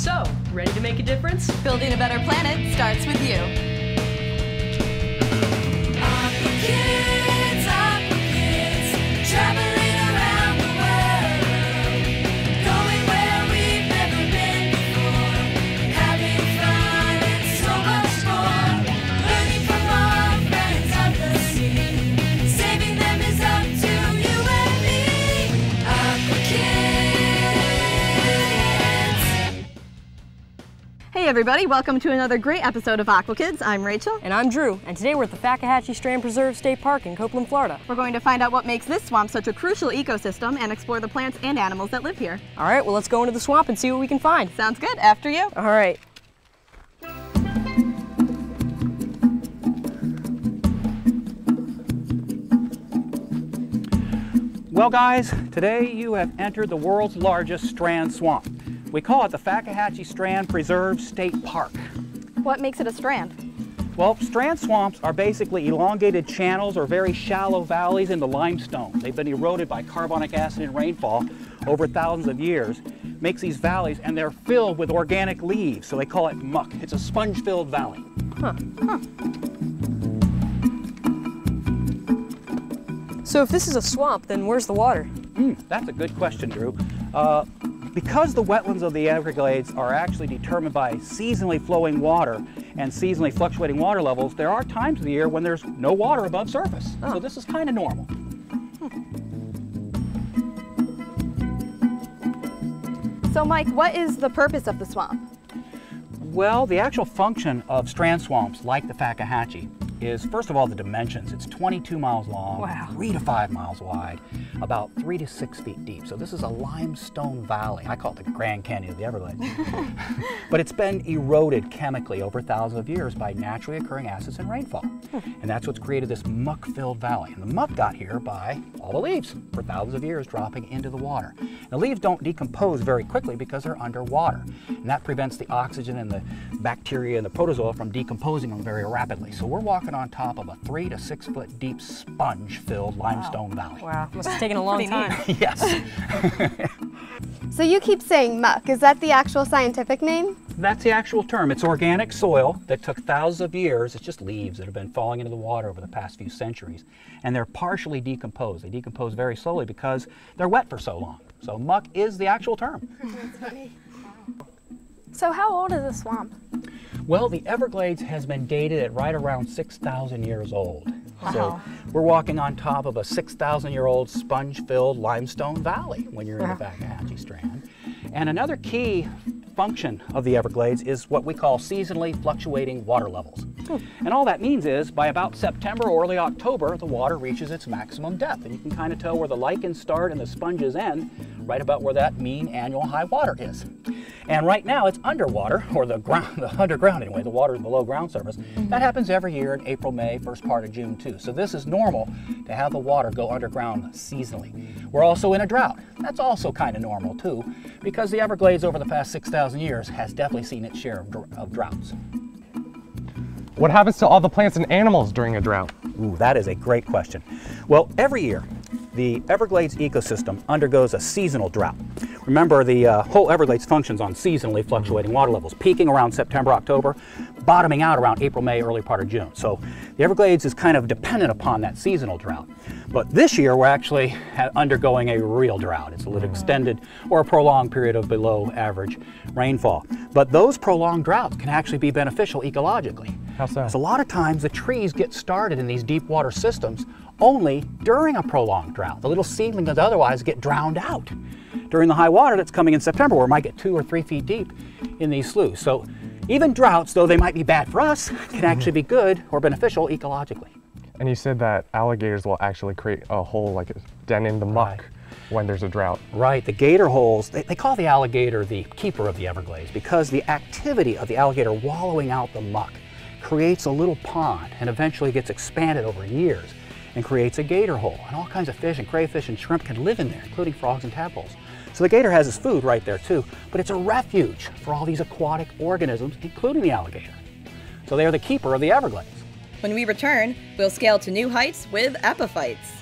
So, ready to make a difference? Building a better planet starts with you. Everybody, welcome to another great episode of Aqua Kids. I'm Rachel. And I'm Drew, and today we're at the Fakahatchee Strand Preserve State Park in Copeland, Florida. We're going to find out what makes this swamp such a crucial ecosystem and explore the plants and animals that live here. All right, well, let's go into the swamp and see what we can find. Sounds good, after you. All right. Well, guys, today you have entered the world's largest strand swamp. We call it the Fakahatchee Strand Preserve State Park. What makes it a strand? Well, strand swamps are basically elongated channels or very shallow valleys in the limestone. They've been eroded by carbonic acid and rainfall over thousands of years. Makes these valleys, and they're filled with organic leaves, so they call it muck. It's a sponge-filled valley. Huh. huh. So, if this is a swamp, then where's the water? Hmm, that's a good question, Drew. Uh, because the wetlands of the Everglades are actually determined by seasonally flowing water and seasonally fluctuating water levels, there are times of the year when there's no water above surface. So oh. this is kind of normal. Hmm. So Mike, what is the purpose of the swamp? Well, the actual function of strand swamps, like the Fakahatchee, is first of all the dimensions. It's 22 miles long, Wow. three to five miles wide, about three to six feet deep. So this is a limestone valley. I call it the Grand Canyon of the Everglades. but it's been eroded chemically over thousands of years by naturally occurring acids and rainfall. And that's what's created this muck-filled valley. And the muck got here by all the leaves for thousands of years dropping into the water. The leaves don't decompose very quickly because they're underwater. And that prevents the oxygen and the bacteria and the protozoa from decomposing them very rapidly. So we're walking on top of a three to six foot deep sponge-filled limestone valley. Wow, must have taken a long time. yes, So you keep saying muck. Is that the actual scientific name? that's the actual term. It's organic soil that took thousands of years. It's just leaves that have been falling into the water over the past few centuries. And they're partially decomposed. They decompose very slowly because they're wet for so long. So muck is the actual term. So how old is the swamp? Well, the Everglades has been dated at right around 6,000 years old. So we're walking on top of a 6,000 year old sponge filled limestone valley when you're in the Back Fakahatchee Strand. And another key function of the Everglades is what we call seasonally fluctuating water levels. Hmm. And all that means is by about September or early October, the water reaches its maximum depth. And you can kind of tell where the lichens start and the sponges end, right about where that mean annual high water is. And right now it's underwater, or the ground, the underground anyway, the water is below ground surface. That happens every year in April, May, first part of June too. So this is normal to have the water go underground seasonally. We're also in a drought. That's also kind of normal too, because the Everglades over the past 6,000 years has definitely seen its share of, dr- of droughts. What happens to all the plants and animals during a drought? Ooh, that is a great question. Well, every year, the Everglades ecosystem undergoes a seasonal drought. Remember, the uh, whole Everglades functions on seasonally fluctuating water levels, peaking around September, October, bottoming out around April, May, early part of June. So the Everglades is kind of dependent upon that seasonal drought. But this year, we're actually undergoing a real drought. It's a little extended or a prolonged period of below average rainfall. But those prolonged droughts can actually be beneficial ecologically. How so? Because a lot of times the trees get started in these deep water systems only during a prolonged drought. The little seedlings that otherwise get drowned out during the high water that's coming in September, where it might get two or three feet deep in these sloughs. So even droughts, though they might be bad for us, can mm-hmm. actually be good or beneficial ecologically. And you said that alligators will actually create a hole like a den in the muck Right. when there's a drought. Right, the gator holes, they, they call the alligator the keeper of the Everglades because the activity of the alligator wallowing out the muck creates a little pond and eventually gets expanded over years and creates a gator hole. And all kinds of fish and crayfish and shrimp can live in there, including frogs and tadpoles. So the gator has his food right there too, but it's a refuge for all these aquatic organisms, including the alligator. So they are the keeper of the Everglades. When we return, we'll scale to new heights with epiphytes.